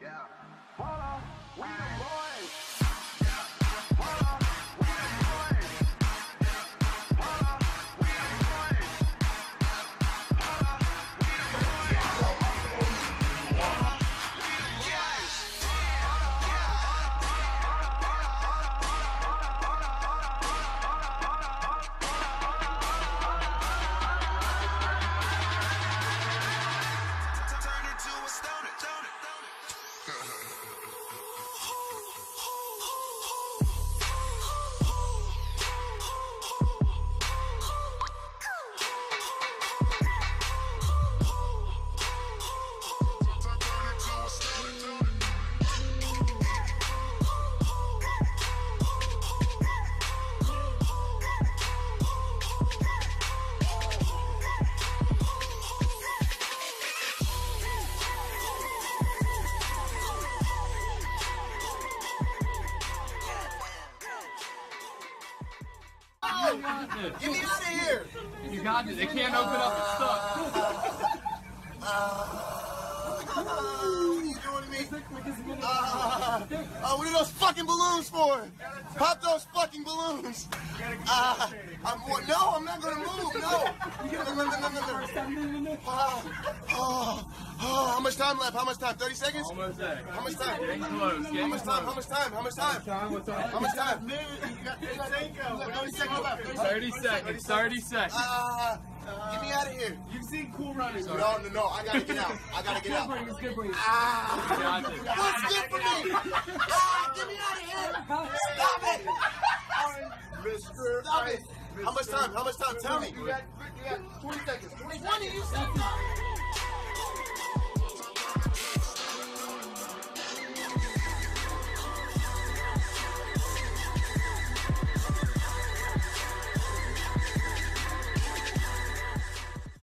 Yeah. Hold on. We the Get me out of here! You got this. They can't open up. It's stuck. what are you doing me? Uh, uh, what are those fucking balloons for? Pop those fucking balloons! Uh, I'm, well, no, I'm not gonna move, no! No, no, no, no, no. Uh, oh, oh, how much time left? How much time? 30 seconds? Almost there. How much time? Getting close. How Getting much time? How much time? How much time? How much time? 30 seconds left. 30 seconds. 30 seconds. Uh, get me out of here. You've seen Cool Runnings. No, no, no, I gotta get out. I gotta get out. It's good for you. Ah, Got this. what's good for me? Ah, get me out of here. Stop it. Mr. Stop it. How much time? How much time? Tell me. You got, you got 20 seconds. 20 20, you said.